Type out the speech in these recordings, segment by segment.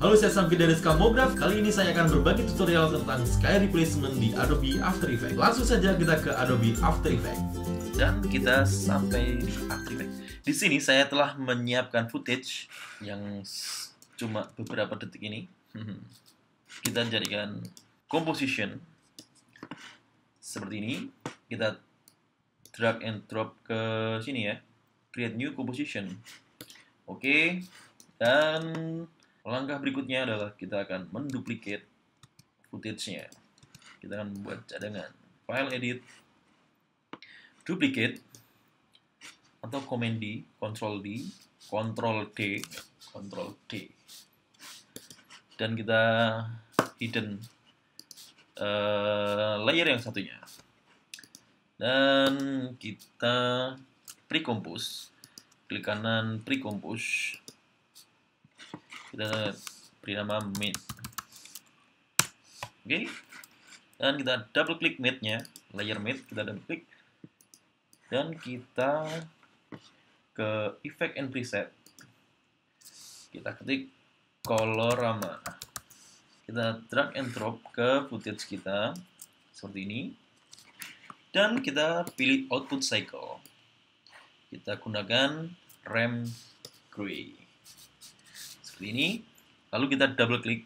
Halo saya Samki dari Skamograph Kali ini saya akan berbagi tutorial tentang sky replacement di Adobe After Effects. Langsung saja kita ke Adobe After Effects. Dan kita sampai di After Effects. Di sini saya telah menyiapkan footage yang cuma beberapa detik ini. Kita jadikan composition seperti ini. Kita drag and drop ke sini ya. Create new composition. Oke. Dan langkah berikutnya adalah kita akan menduplicate footage-nya. Kita akan membuat cadangan file edit duplicate atau command D control D control D control D. Dan kita hidden uh, layer yang satunya. Dan kita pre-compose. Klik kanan pre-compose kita beri nama mid oke. Okay. dan kita double klik mid-nya layer mid kita double klik dan kita ke effect and preset. Kita ketik colorama. Kita drag and drop ke footage kita seperti ini. Dan kita pilih output cycle. Kita gunakan rem gray seperti ini lalu kita double klik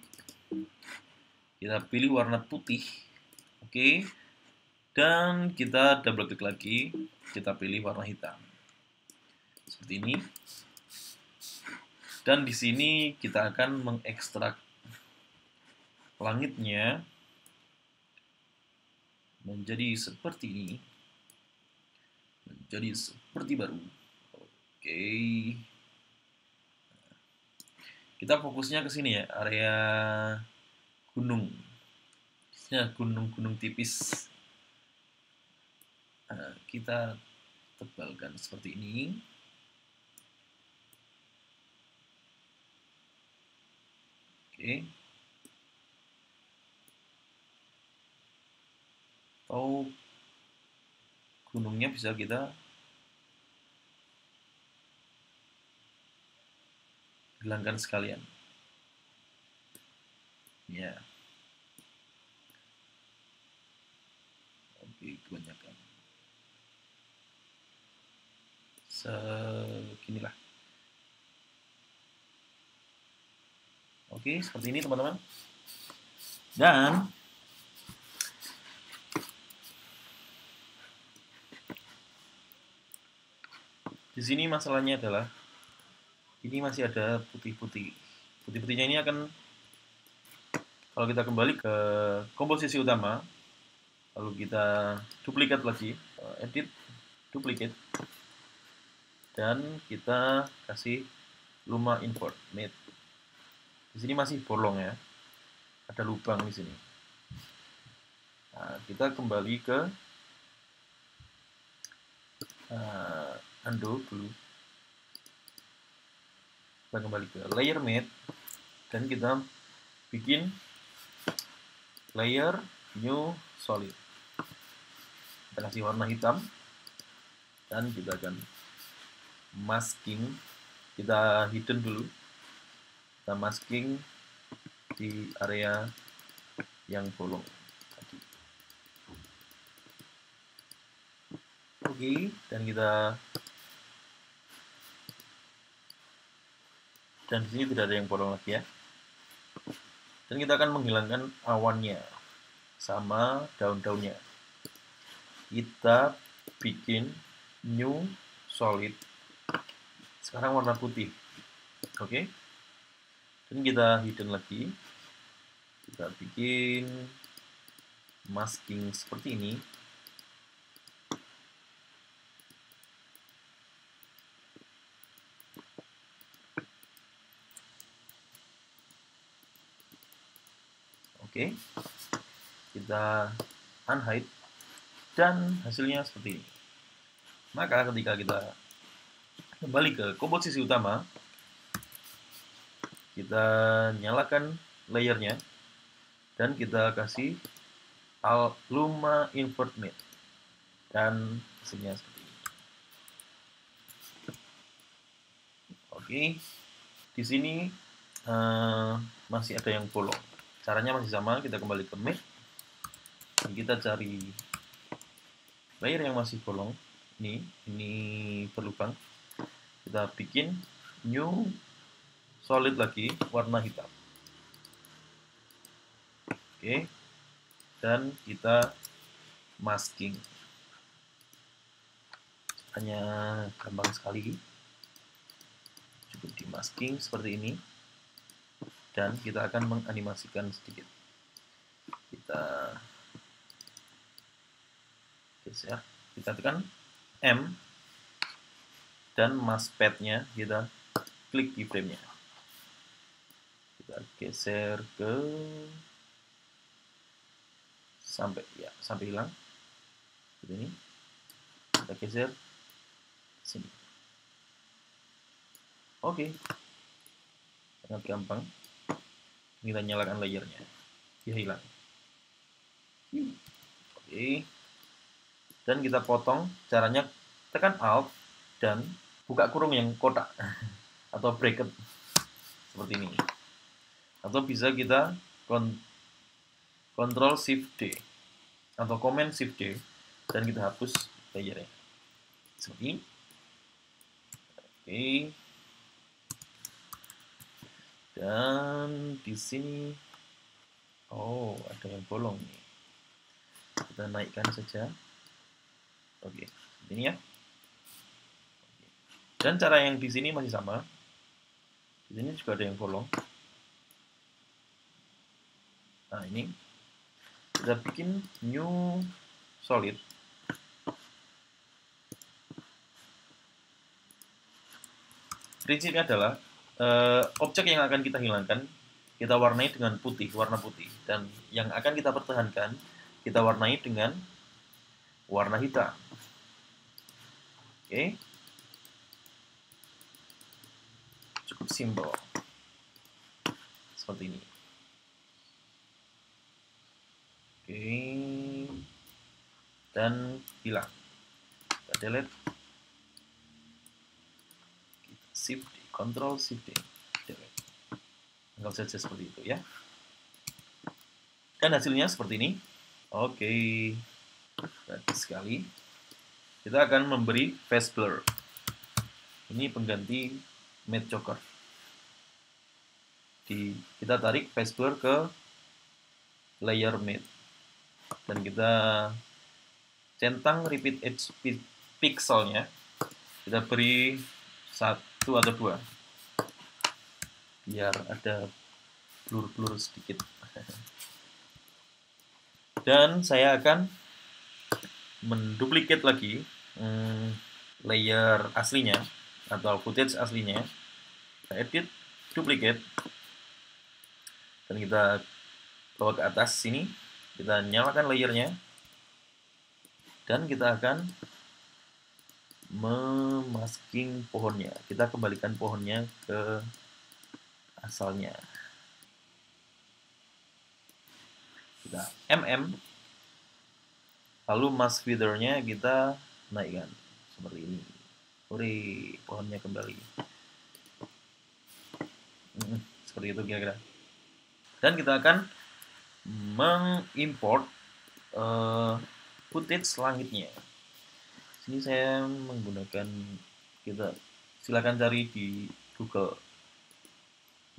kita pilih warna putih. Oke. Okay. dan kita double klik lagi. Kita pilih warna hitam. Seperti ini. Dan di sini kita akan mengekstrak langitnya menjadi seperti ini. Menjadi seperti baru. Oke kita fokusnya ke sini ya area gunung. Ya gunung-gunung tipis. Nah, kita tebalkan seperti ini. Oke. Atau gunungnya bisa kita hilangkan sekalian. Ya. Oke kebanyakan. Seginilah. Oke seperti ini teman-teman. Dan Di sini masalahnya adalah ini masih ada putih-putih. Putih-putihnya ini akan kalau kita kembali ke komposisi utama, lalu kita duplikat lagi, eh, edit, duplicate, dan kita kasih luma import made. Di sini masih bolong ya, ada lubang di sini. Nah, kita kembali ke uh, undo dulu kita kembali ke layer matte dan kita bikin layer new solid. Kita kasih warna hitam. Dan kita akan masking. Kita hidden dulu. Kita masking di area yang bolong. Oke dan kita dan di sini tidak ada yang bolong lagi ya. Dan kita akan menghilangkan awannya sama daun-daunnya. Kita bikin new solid. Sekarang warna putih. Oke? Okay? dan kita hidden lagi. Kita bikin masking seperti ini Oke. Kita unhide dan hasilnya seperti ini. Maka ketika kita kembali ke komposisi utama, kita nyalakan layernya dan kita kasih al luma invert mid dan hasilnya seperti ini. Oke, di sini uh, masih ada yang bolong caranya masih sama kita kembali ke dan kita cari layer yang masih bolong. Ini ini berlubang kita bikin new solid lagi warna hitam. Oke. Dan kita masking. Hanya gampang sekali. Cukup di masking seperti ini dan kita akan menganimasikan sedikit. Kita geser kita tekan M dan mousepad-nya kita klik di frame-nya. Kita geser ke sampai ya sampai hilang. Seperti ini. Kita geser sini. Oke. Sangat gampang kita nyalakan layernya. Dia hilang. Oke. Dan kita potong caranya tekan alt dan buka kurung yang kotak atau bracket seperti ini. Atau bisa kita kontrol shift D atau command shift D dan kita hapus layernya. Seperti ini. Oke dan di sini oh ada yang bolong nih. Kita naikkan saja. Oke ini ya. Dan cara yang di sini masih sama. Di sini juga ada yang bolong. Nah ini. Kita bikin new solid. Prinsipnya adalah uh, objek yang akan kita hilangkan kita warnai dengan putih, warna putih. Dan yang akan kita pertahankan, kita warnai dengan warna hitam. Oke. Okay. Cukup simpel. Seperti ini. Oke. Okay. Dan hilang. Kita delete. Kita shift Control Shift D. Anggap saja seperti itu ya. Dan hasilnya seperti ini. Oke. Bagus sekali. Kita akan memberi face blur. Ini pengganti matte choker. Di, kita tarik face blur ke layer matte. Dan kita centang repeat edge pixelnya. Kita beri satu satu atau dua. Biar ada blur-blur sedikit. Dan saya akan menduplikat lagi hmm, layer aslinya atau footage aslinya. Edit duplicate dan kita bawa ke atas sini. Kita nyalakan layernya. Dan kita akan memasking pohonnya. Kita kembalikan pohonnya ke asalnya. Kita mm lalu mask feedernya kita naikkan seperti ini. Uri, pohonnya kembali. seperti itu kira-kira. Dan kita akan mengimport uh, footage langitnya sini saya menggunakan kita silakan cari di Google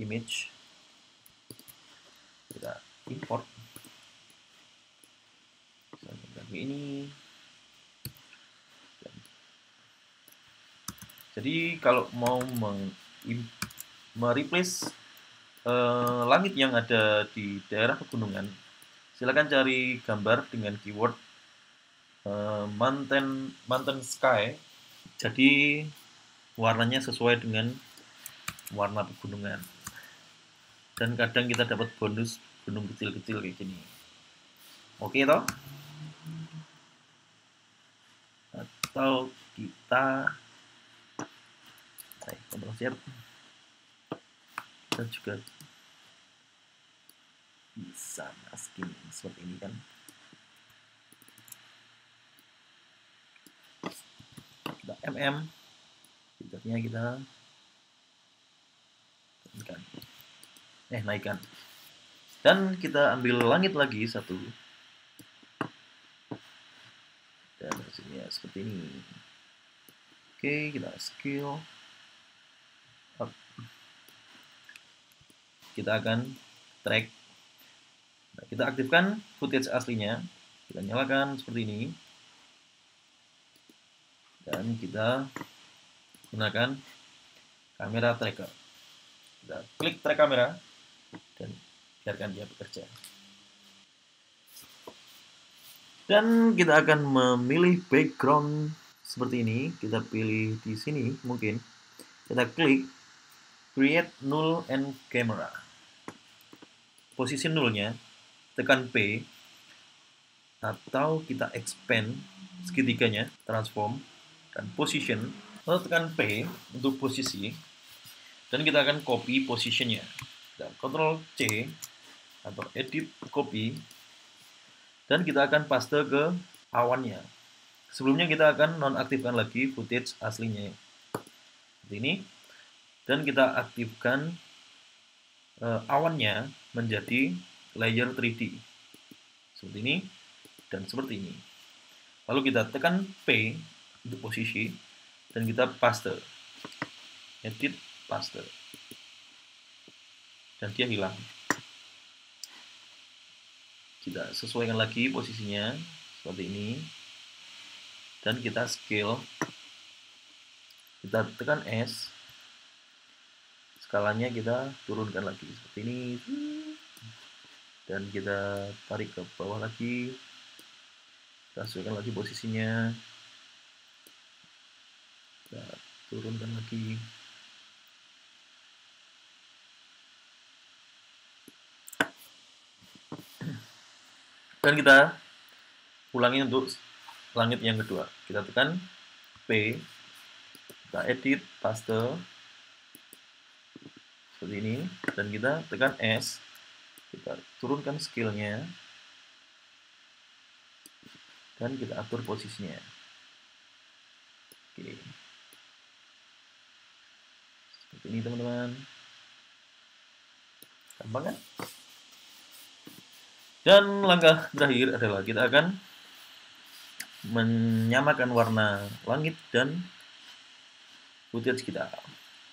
Image. Kita import. Ini. Jadi kalau mau meng mereplace uh, langit yang ada di daerah pegunungan silakan cari gambar dengan keyword uh, mountain mountain sky. Jadi warnanya sesuai dengan warna pegunungan. Dan kadang kita dapat bonus gunung kecil-kecil kayak gini. Oke toh? Atau kita kontrol share dan juga bisa masking seperti ini kan mm filternya kita tekan eh naikkan. Dan kita ambil langit lagi satu. Dan hasilnya seperti ini. Oke kita skill up. Kita akan track. Nah, kita aktifkan footage aslinya. Kita nyalakan seperti ini dan kita gunakan kamera tracker. Kita klik track kamera dan biarkan dia bekerja. Dan kita akan memilih background seperti ini. Kita pilih di sini mungkin. Kita klik create null and camera. Posisi nullnya tekan P atau kita expand segitiganya transform dan position lalu tekan P untuk posisi dan kita akan copy positionnya. Dan Ctrl C atau edit copy dan kita akan paste ke awannya. Sebelumnya kita akan nonaktifkan lagi footage aslinya. Seperti ini. Dan kita aktifkan uh, awannya menjadi layer 3D seperti ini dan seperti ini. Lalu kita tekan P untuk posisi dan kita paste. Edit paste. Dan dia hilang. Kita sesuaikan lagi posisinya seperti ini. Dan kita scale. Kita tekan S. Skalanya kita turunkan lagi seperti ini. Dan kita tarik ke bawah lagi. Kita sesuaikan lagi posisinya kita turunkan lagi. Dan kita ulangi untuk langit yang kedua. Kita tekan P kita edit paste seperti ini dan kita tekan S kita turunkan skillnya dan kita atur posisinya. Oke ini teman-teman. Gampang kan? Dan langkah terakhir adalah kita akan menyamakan warna langit dan footage kita.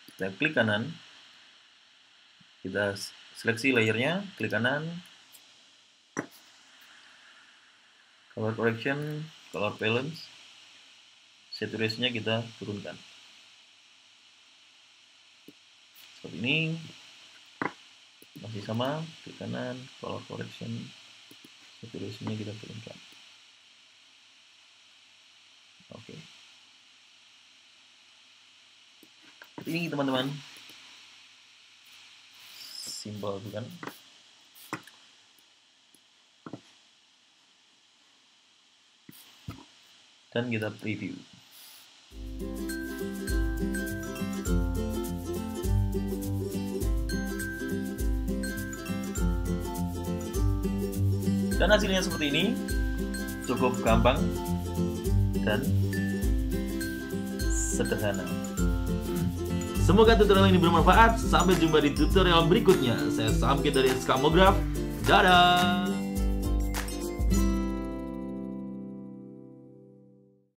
Kita klik kanan, kita seleksi layernya, klik kanan, color correction, color balance, saturation-nya kita turunkan. Seperti ini, masih sama, klik kanan, color correction, saturation-nya kita turunkan. Oke. Okay. Ini teman-teman. Simbol bukan? Dan kita preview. Dan hasilnya seperti ini, cukup gampang dan sederhana. Semoga tutorial ini bermanfaat. Sampai jumpa di tutorial berikutnya. Saya Samkit dari Skamograph. Dadah!